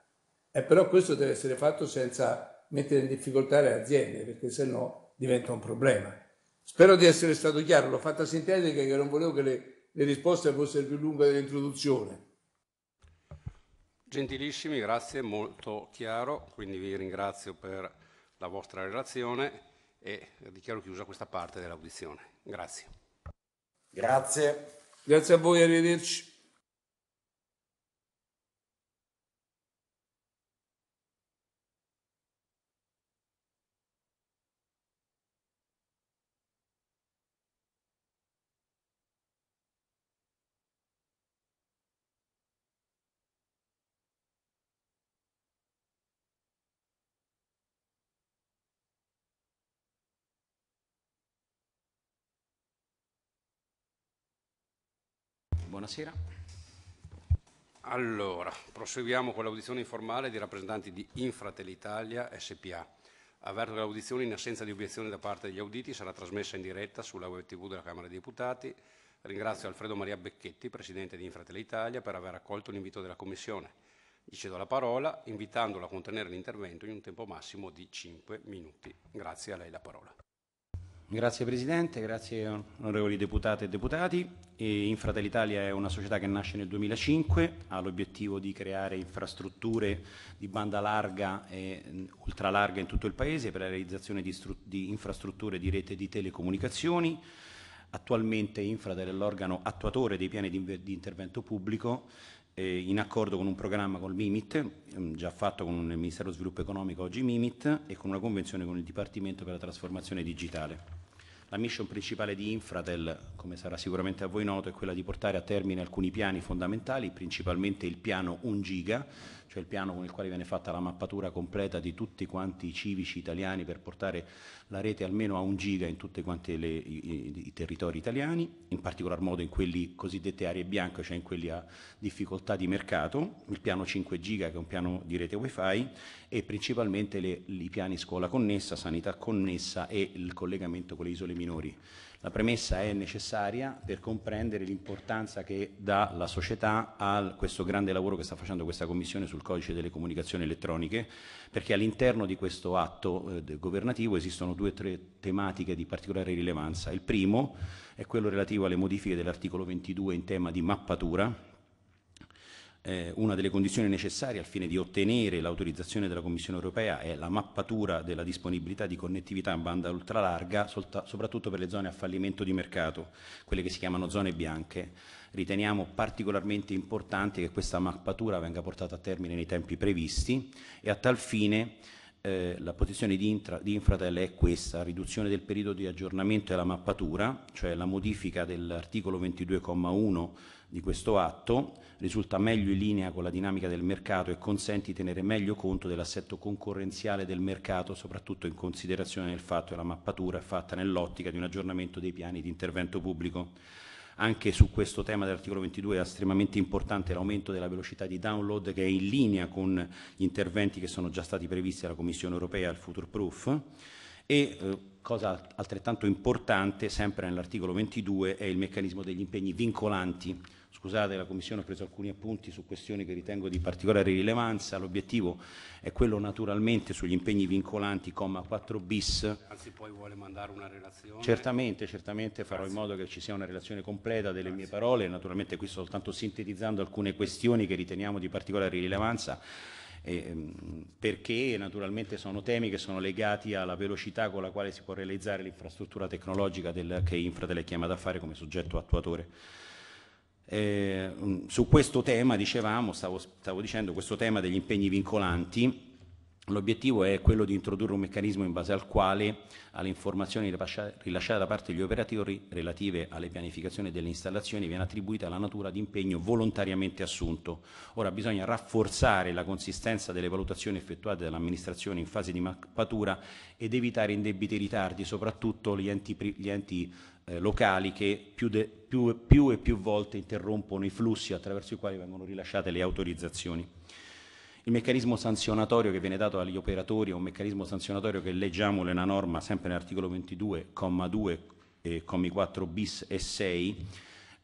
Eh, però questo deve essere fatto senza mettere in difficoltà le aziende, perché se no diventa un problema. Spero di essere stato chiaro, l'ho fatta sintetica che non volevo che le, le risposte fossero più lunghe dell'introduzione. Gentilissimi, grazie, molto chiaro, quindi vi ringrazio per la vostra relazione e dichiaro chiusa questa parte dell'audizione. Grazie. Grazie. Grazie a voi, arrivederci. Buonasera. Allora, proseguiamo con l'audizione informale di rappresentanti di Infratel Italia SPA. Avverto che l'audizione, in assenza di obiezioni da parte degli auditi, sarà trasmessa in diretta sulla web TV della Camera dei Deputati. Ringrazio Alfredo Maria Becchetti, Presidente di Infratel Italia, per aver accolto l'invito della Commissione. Gli cedo la parola, invitandolo a contenere l'intervento in un tempo massimo di 5 minuti. Grazie a lei la parola. Grazie Presidente, grazie onorevoli deputate e deputati. E Infratel Italia è una società che nasce nel 2005, ha l'obiettivo di creare infrastrutture di banda larga e ultralarga in tutto il Paese per la realizzazione di, di infrastrutture di rete di telecomunicazioni. Attualmente Infratel è l'organo attuatore dei piani di, di intervento pubblico eh, in accordo con un programma col MIMIT, ehm, già fatto con il Ministero dello Sviluppo Economico, oggi MIMIT, e con una convenzione con il Dipartimento per la Trasformazione Digitale. La mission principale di Infratel, come sarà sicuramente a voi noto, è quella di portare a termine alcuni piani fondamentali, principalmente il piano 1 giga, cioè il piano con il quale viene fatta la mappatura completa di tutti quanti i civici italiani per portare la rete almeno a 1 giga in tutti quanti i, i, i, territori italiani, in particolar modo in quelli cosiddetti aree bianche, cioè in quelli a difficoltà di mercato, il piano 5 giga che è un piano di rete wifi e principalmente le, i piani scuola connessa, sanità connessa e il collegamento con le isole minori. La premessa è necessaria per comprendere l'importanza che dà la società a questo grande lavoro che sta facendo questa Commissione sul codice delle comunicazioni elettroniche, perché all'interno di questo atto eh, governativo esistono due o tre tematiche di particolare rilevanza. Il primo è quello relativo alle modifiche dell'articolo 22 in tema di mappatura, eh, una delle condizioni necessarie al fine di ottenere l'autorizzazione della Commissione europea è la mappatura della disponibilità di connettività in banda ultralarga, soprattutto per le zone a fallimento di mercato, quelle che si chiamano zone bianche. Riteniamo particolarmente importante che questa mappatura venga portata a termine nei tempi previsti e a tal fine eh, la posizione di, intra, di, Infratel è questa, riduzione del periodo di aggiornamento e la mappatura, cioè la modifica dell'articolo 22,1 di questo atto risulta meglio in linea con la dinamica del mercato e consente di tenere meglio conto dell'assetto concorrenziale del mercato, soprattutto in considerazione del fatto che la mappatura è fatta nell'ottica di un aggiornamento dei piani di intervento pubblico. Anche su questo tema dell'articolo 22 è estremamente importante l'aumento della velocità di download che è in linea con gli interventi che sono già stati previsti dalla Commissione europea al Future Proof e eh, cosa altrettanto importante, sempre nell'articolo 22, è il meccanismo degli impegni vincolanti Scusate, la Commissione ha preso alcuni appunti su questioni che ritengo di particolare rilevanza. L'obiettivo è quello naturalmente sugli impegni vincolanti, comma 4 bis. Anzi, poi vuole mandare una relazione. Certamente, certamente farò Grazie. in modo che ci sia una relazione completa delle Grazie. mie parole. Naturalmente qui sto soltanto sintetizzando alcune questioni che riteniamo di particolare rilevanza. Eh, perché naturalmente sono temi che sono legati alla velocità con la quale si può realizzare l'infrastruttura tecnologica del, che Infratel è chiamata a fare come soggetto attuatore. Eh, su questo tema, dicevamo, stavo, stavo dicendo, questo tema degli impegni vincolanti, L'obiettivo è quello di introdurre un meccanismo in base al quale alle informazioni rilasciate da parte degli operatori relative alle pianificazioni delle installazioni viene attribuita la natura di impegno volontariamente assunto. Ora bisogna rafforzare la consistenza delle valutazioni effettuate dall'amministrazione in fase di mappatura ed evitare indebiti ritardi, soprattutto gli enti, gli enti eh, locali che più, de, più, più e più volte interrompono i flussi attraverso i quali vengono rilasciate le autorizzazioni. Il meccanismo sanzionatorio che viene dato agli operatori è un meccanismo sanzionatorio che leggiamo nella norma sempre nell'articolo 22, comma 2, eh, commi 4 bis e 6,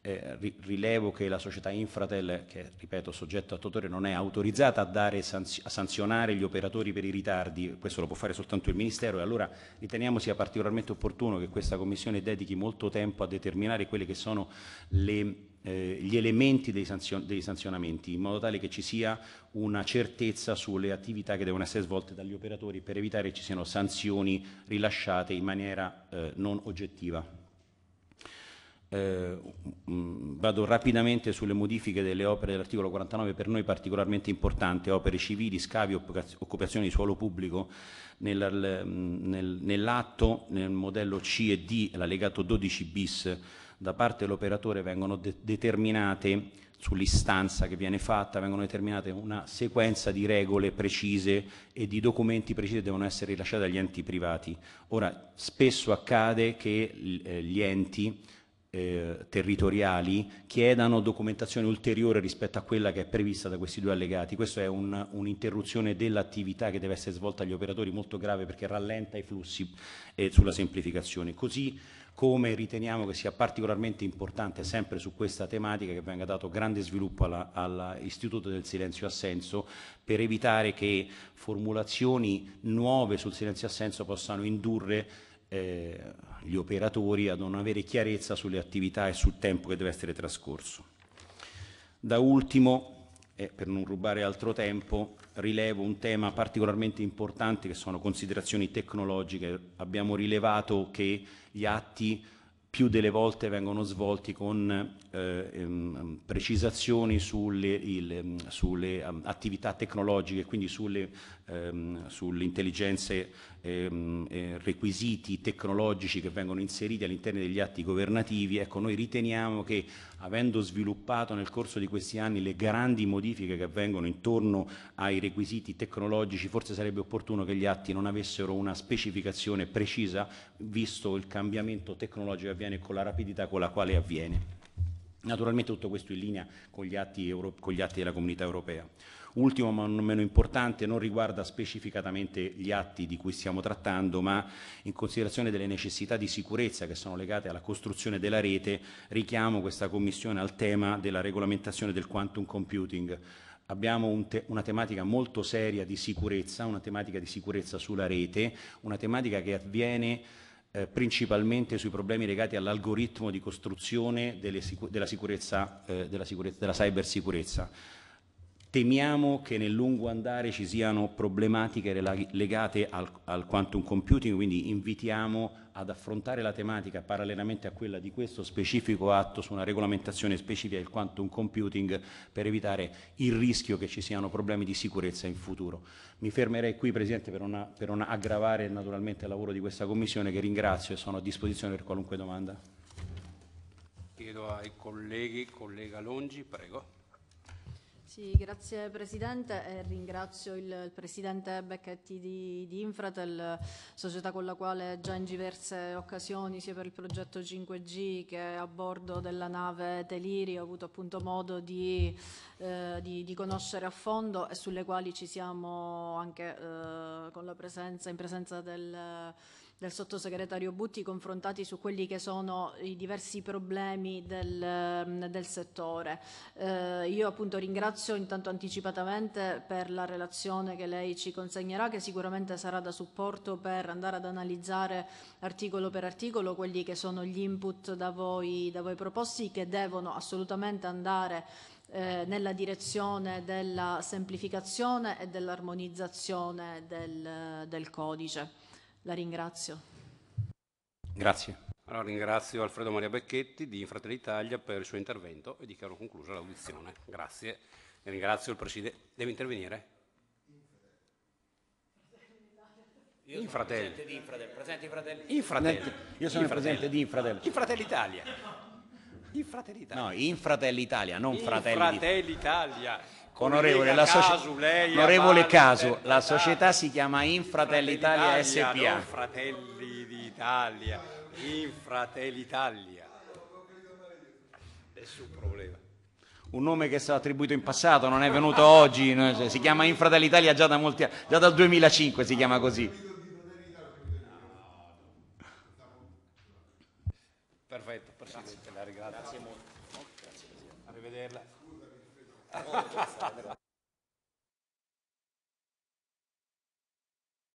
eh, rilevo che la società Infratel, che ripeto soggetto attuatore, non è autorizzata a, dare, a sanzionare gli operatori per i ritardi, questo lo può fare soltanto il Ministero e allora riteniamo sia particolarmente opportuno che questa Commissione dedichi molto tempo a determinare quelle che sono le, eh, gli elementi dei, sanzion dei sanzionamenti, in modo tale che ci sia una certezza sulle attività che devono essere svolte dagli operatori per evitare che ci siano sanzioni rilasciate in maniera eh, non oggettiva. Eh, mm, vado rapidamente sulle modifiche delle opere dell'articolo 49, per noi particolarmente importante, opere civili, scavi, occupazioni di suolo pubblico, nel, nel, nell'atto, nel modello C e D, l'allegato 12 bis, da parte dell'operatore vengono de determinate sull'istanza che viene fatta vengono determinate una sequenza di regole precise e di documenti precisi che devono essere rilasciati dagli enti privati. Ora, spesso accade che eh, gli enti eh, territoriali chiedano documentazione ulteriore rispetto a quella che è prevista da questi due allegati. Questa è un, un'interruzione dell'attività che deve essere svolta agli operatori molto grave perché rallenta i flussi eh, sulla semplificazione. Così come riteniamo che sia particolarmente importante sempre su questa tematica che venga dato grande sviluppo all'Istituto del Silenzio Assenso per evitare che formulazioni nuove sul silenzio assenso possano indurre eh, gli operatori a non avere chiarezza sulle attività e sul tempo che deve essere trascorso. Da ultimo, e per non rubare altro tempo, rilevo un tema particolarmente importante che sono considerazioni tecnologiche. Abbiamo rilevato che gli atti più delle volte vengono svolti con eh, ehm, precisazioni sulle, il, sulle um, attività tecnologiche, quindi sulle, ehm, sulle intelligenze ehm, eh, requisiti tecnologici che vengono inseriti all'interno degli atti governativi. Ecco, noi riteniamo che avendo sviluppato nel corso di questi anni le grandi modifiche che avvengono intorno ai requisiti tecnologici, forse sarebbe opportuno che gli atti non avessero una specificazione precisa, visto il cambiamento tecnologico che avviene con la rapidità con la quale avviene. Naturalmente tutto questo in linea con gli atti, con gli atti della comunità europea. Ultimo ma non meno importante, non riguarda specificatamente gli atti di cui stiamo trattando, ma in considerazione delle necessità di sicurezza che sono legate alla costruzione della rete, richiamo questa Commissione al tema della regolamentazione del quantum computing. Abbiamo un te una tematica molto seria di sicurezza, una tematica di sicurezza sulla rete, una tematica che avviene eh, principalmente sui problemi legati all'algoritmo di costruzione della, sicurezza, eh, della, sicurezza, della cybersicurezza. Temiamo che nel lungo andare ci siano problematiche legate al, al, quantum computing, quindi invitiamo ad affrontare la tematica parallelamente a quella di questo specifico atto su una regolamentazione specifica del quantum computing per evitare il rischio che ci siano problemi di sicurezza in futuro. Mi fermerei qui Presidente per non, per non aggravare naturalmente il lavoro di questa Commissione che ringrazio e sono a disposizione per qualunque domanda. Chiedo ai colleghi, collega Longi, prego. Sì, grazie Presidente e ringrazio il, Presidente Becchetti di, di, Infratel, società con la quale già in diverse occasioni, sia per il progetto 5G che a bordo della nave Teliri, ho avuto appunto modo di, eh, di, di conoscere a fondo e sulle quali ci siamo anche eh, presenza, in presenza del del sottosegretario Butti confrontati su quelli che sono i diversi problemi del, mm, del settore. Eh, io appunto ringrazio intanto anticipatamente per la relazione che lei ci consegnerà che sicuramente sarà da supporto per andare ad analizzare articolo per articolo quelli che sono gli input da voi, da voi proposti che devono assolutamente andare eh, nella direzione della semplificazione e dell'armonizzazione del, del codice. La ringrazio. Grazie. Allora, ringrazio Alfredo Maria Becchetti di Fratelli Italia per il suo intervento e dichiaro conclusa l'audizione. Grazie. E ringrazio il Presidente. Deve intervenire? Io Infratelli. Presente di Infratel. Infratelli. Io sono il presidente di Infratel. Infratelli Italia. Infratelli Italia. No, Infratelli Italia, non Fratelli. Infratelli Italia. Onorevole, la, Casu, onorevole Caso, la società si chiama Infratelli Italia, SPA. Non Fratelli d'Italia, Infratelli Italia. Nessun problema. Un nome che è stato attribuito in passato, non è venuto oggi, si chiama Infratelli Italia già, da molti, già dal 2005 si chiama così.